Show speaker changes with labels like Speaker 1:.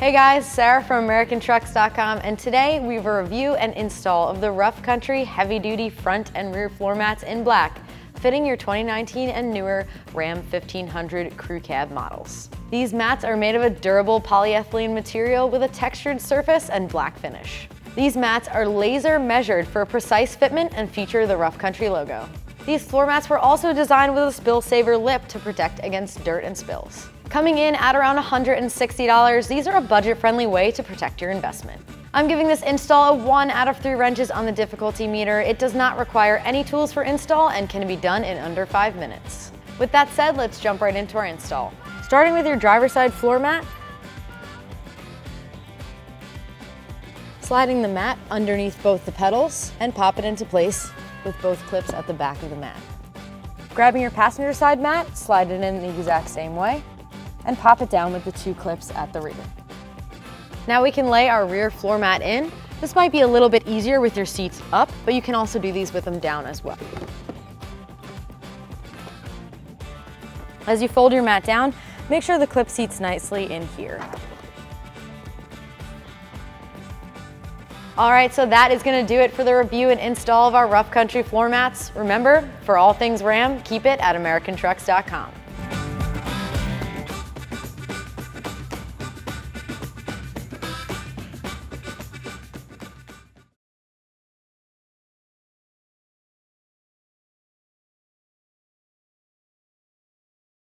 Speaker 1: Hey guys, Sarah from AmericanTrucks.com and today we have a review and install of the Rough Country Heavy Duty Front and Rear Floor Mats in black, fitting your 2019 and newer Ram 1500 Crew Cab models. These mats are made of a durable polyethylene material with a textured surface and black finish. These mats are laser measured for a precise fitment and feature the Rough Country logo. These floor mats were also designed with a spill saver lip to protect against dirt and spills. Coming in at around $160, these are a budget-friendly way to protect your investment. I'm giving this install a 1 out of 3 wrenches on the difficulty meter. It does not require any tools for install and can be done in under 5 minutes. With that said, let's jump right into our install. Starting with your driver side floor mat, sliding the mat underneath both the pedals and pop it into place with both clips at the back of the mat. Grabbing your passenger side mat, slide it in the exact same way and pop it down with the two clips at the rear. Now we can lay our rear floor mat in. This might be a little bit easier with your seats up, but you can also do these with them down as well. As you fold your mat down, make sure the clip seats nicely in here. All right, so that is gonna do it for the review and install of our Rough Country floor mats. Remember, for all things Ram, keep it at AmericanTrucks.com.